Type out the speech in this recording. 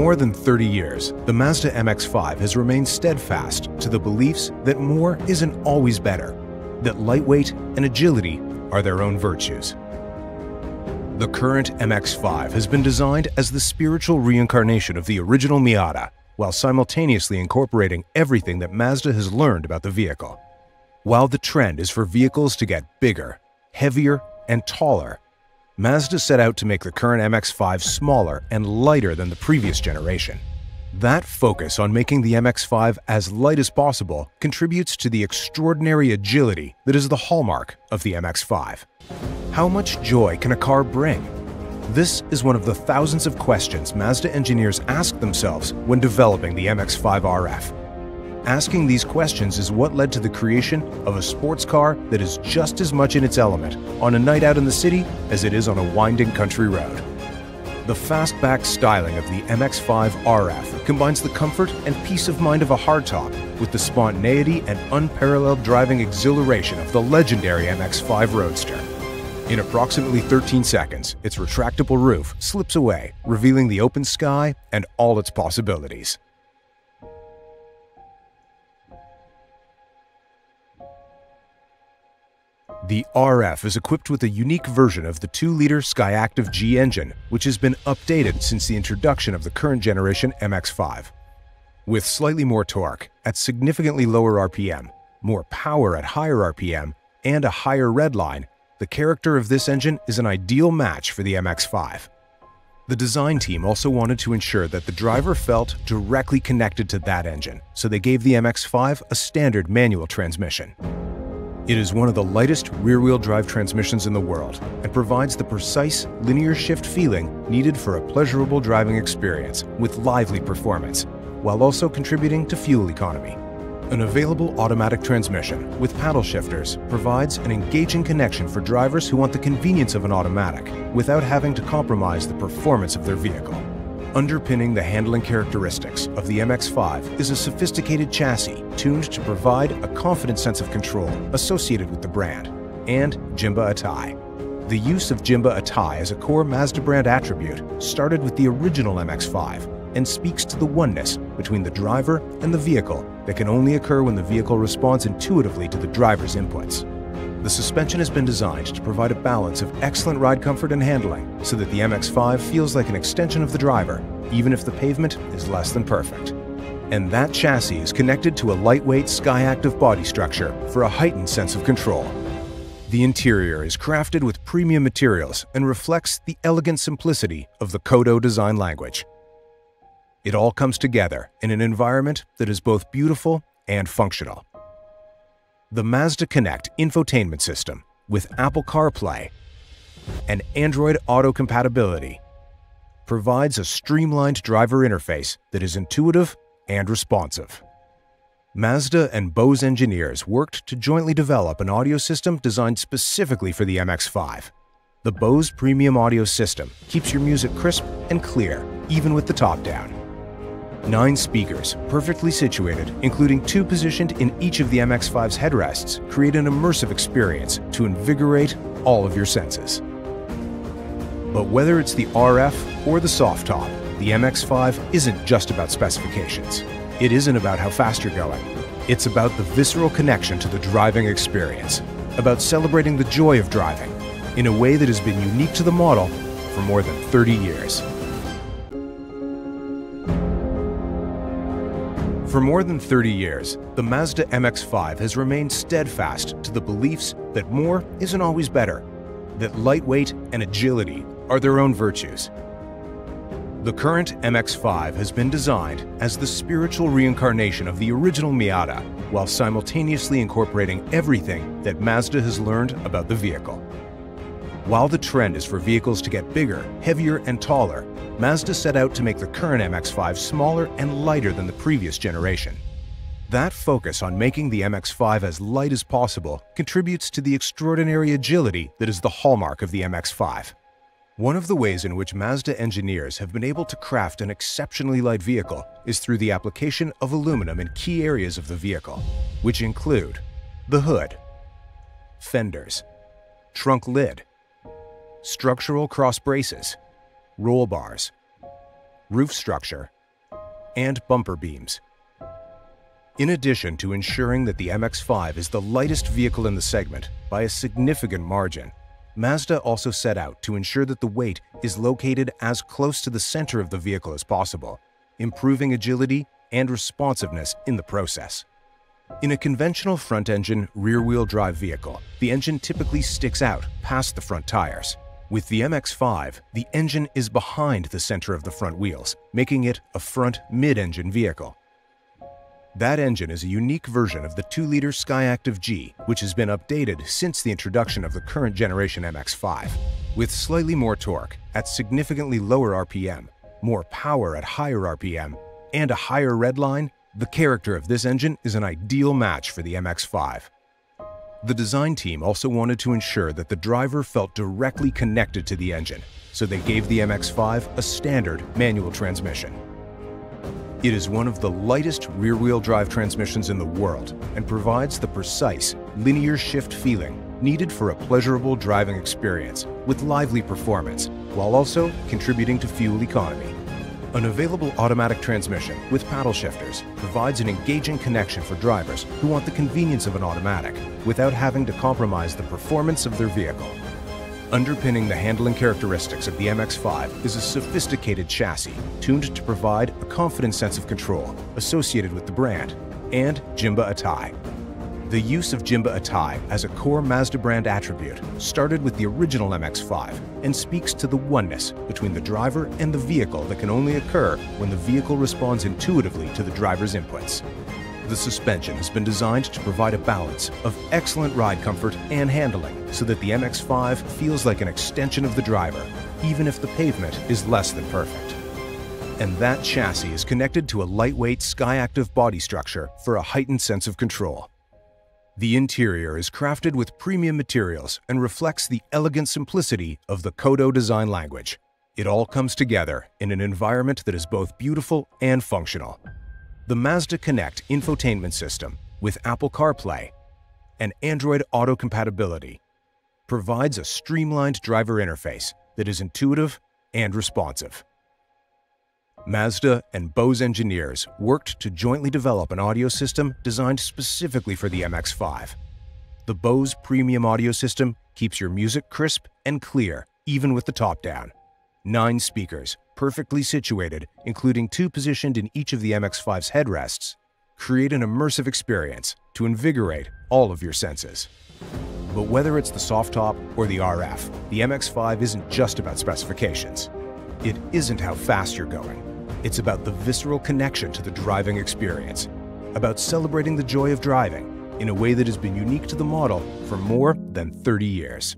more than 30 years, the Mazda MX-5 has remained steadfast to the beliefs that more isn't always better, that lightweight and agility are their own virtues. The current MX-5 has been designed as the spiritual reincarnation of the original Miata, while simultaneously incorporating everything that Mazda has learned about the vehicle. While the trend is for vehicles to get bigger, heavier, and taller, Mazda set out to make the current MX-5 smaller and lighter than the previous generation. That focus on making the MX-5 as light as possible contributes to the extraordinary agility that is the hallmark of the MX-5. How much joy can a car bring? This is one of the thousands of questions Mazda engineers ask themselves when developing the MX-5 RF. Asking these questions is what led to the creation of a sports car that is just as much in its element on a night out in the city as it is on a winding country road. The fastback styling of the MX-5 RF combines the comfort and peace of mind of a hardtop with the spontaneity and unparalleled driving exhilaration of the legendary MX-5 Roadster. In approximately 13 seconds, its retractable roof slips away, revealing the open sky and all its possibilities. The RF is equipped with a unique version of the 2-liter Skyactiv G engine, which has been updated since the introduction of the current generation MX-5. With slightly more torque, at significantly lower RPM, more power at higher RPM, and a higher redline, the character of this engine is an ideal match for the MX-5. The design team also wanted to ensure that the driver felt directly connected to that engine, so they gave the MX-5 a standard manual transmission. It is one of the lightest rear-wheel drive transmissions in the world and provides the precise linear shift feeling needed for a pleasurable driving experience with lively performance, while also contributing to fuel economy. An available automatic transmission with paddle shifters provides an engaging connection for drivers who want the convenience of an automatic without having to compromise the performance of their vehicle. Underpinning the handling characteristics of the MX-5 is a sophisticated chassis tuned to provide a confident sense of control associated with the brand, and Jinba Ittai. The use of Jinba Ittai as a core Mazda brand attribute started with the original MX-5 and speaks to the oneness between the driver and the vehicle that can only occur when the vehicle responds intuitively to the driver's inputs. The suspension has been designed to provide a balance of excellent ride comfort and handling so that the MX-5 feels like an extension of the driver, even if the pavement is less than perfect. And that chassis is connected to a lightweight Skyactiv body structure for a heightened sense of control. The interior is crafted with premium materials and reflects the elegant simplicity of the Kodo design language. It all comes together in an environment that is both beautiful and functional. The Mazda Connect infotainment system with Apple CarPlay and Android Auto compatibility provides a streamlined driver interface that is intuitive and responsive. Mazda and Bose engineers worked to jointly develop an audio system designed specifically for the MX-5. The Bose Premium Audio System keeps your music crisp and clear, even with the top down. Nine speakers, perfectly situated, including two positioned in each of the MX-5's headrests, create an immersive experience to invigorate all of your senses. But whether it's the RF or the soft top, the MX-5 isn't just about specifications. It isn't about how fast you're going. It's about the visceral connection to the driving experience, about celebrating the joy of driving in a way that has been unique to the model for more than 30 years. For more than 30 years, the Mazda MX-5 has remained steadfast to the beliefs that more isn't always better, that lightweight and agility are their own virtues. The current MX-5 has been designed as the spiritual reincarnation of the original Miata, while simultaneously incorporating everything that Mazda has learned about the vehicle. While the trend is for vehicles to get bigger, heavier, and taller, Mazda set out to make the current MX-5 smaller and lighter than the previous generation. That focus on making the MX-5 as light as possible contributes to the extraordinary agility that is the hallmark of the MX-5. One of the ways in which Mazda engineers have been able to craft an exceptionally light vehicle is through the application of aluminum in key areas of the vehicle, which include the hood, fenders, trunk lid, structural cross braces, roll bars, roof structure, and bumper beams. In addition to ensuring that the MX-5 is the lightest vehicle in the segment by a significant margin, Mazda also set out to ensure that the weight is located as close to the center of the vehicle as possible, improving agility and responsiveness in the process. In a conventional front-engine, rear-wheel drive vehicle, the engine typically sticks out past the front tires. With the MX-5, the engine is behind the center of the front wheels, making it a front mid-engine vehicle. That engine is a unique version of the 2-liter Skyactiv G, which has been updated since the introduction of the current generation MX-5. With slightly more torque, at significantly lower RPM, more power at higher RPM, and a higher redline, the character of this engine is an ideal match for the MX-5. The design team also wanted to ensure that the driver felt directly connected to the engine, so they gave the MX-5 a standard manual transmission. It is one of the lightest rear-wheel drive transmissions in the world and provides the precise, linear shift feeling needed for a pleasurable driving experience with lively performance, while also contributing to fuel economy. An available automatic transmission with paddle shifters provides an engaging connection for drivers who want the convenience of an automatic without having to compromise the performance of their vehicle. Underpinning the handling characteristics of the MX-5 is a sophisticated chassis tuned to provide a confident sense of control associated with the brand and Jinba Ittai, the use of Jinba Ittai as a core Mazda brand attribute started with the original MX-5 and speaks to the oneness between the driver and the vehicle that can only occur when the vehicle responds intuitively to the driver's inputs. The suspension has been designed to provide a balance of excellent ride comfort and handling so that the MX-5 feels like an extension of the driver, even if the pavement is less than perfect. And that chassis is connected to a lightweight Skyactiv body structure for a heightened sense of control. The interior is crafted with premium materials and reflects the elegant simplicity of the Kodo design language. It all comes together in an environment that is both beautiful and functional. The Mazda Connect infotainment system with Apple CarPlay and Android Auto compatibility provides a streamlined driver interface that is intuitive and responsive. Mazda and Bose engineers worked to jointly develop an audio system designed specifically for the MX-5. The Bose premium audio system keeps your music crisp and clear, even with the top down. Nine speakers, perfectly situated, including two positioned in each of the MX-5's headrests, create an immersive experience to invigorate all of your senses. But whether it's the soft top or the RF, the MX-5 isn't just about specifications. It isn't how fast you're going. It's about the visceral connection to the driving experience, about celebrating the joy of driving in a way that has been unique to the model for more than 30 years.